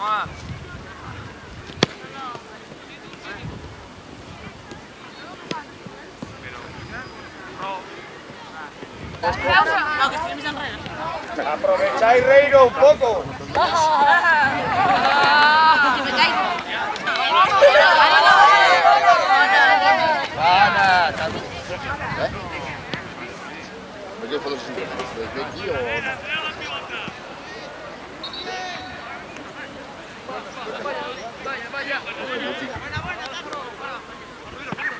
¿Qué llamaba? Aprovecháis reíros un poco. Fare lo stesso,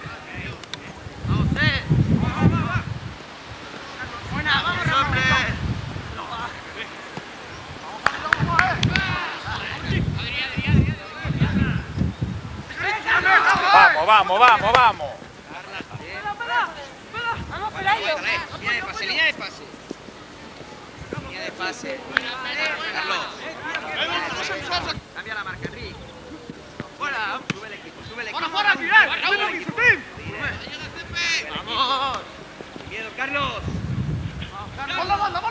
perché io... Vamos, vamos, vamos, vamos. Línea de pase, línea de pase. Línea de pase. Cambia la marca, Enrique. Fuera. Sube el equipo, sube el equipo. ¡Vamos! Sin miedo, Carlos. ¡Vamos, vamos, vamos!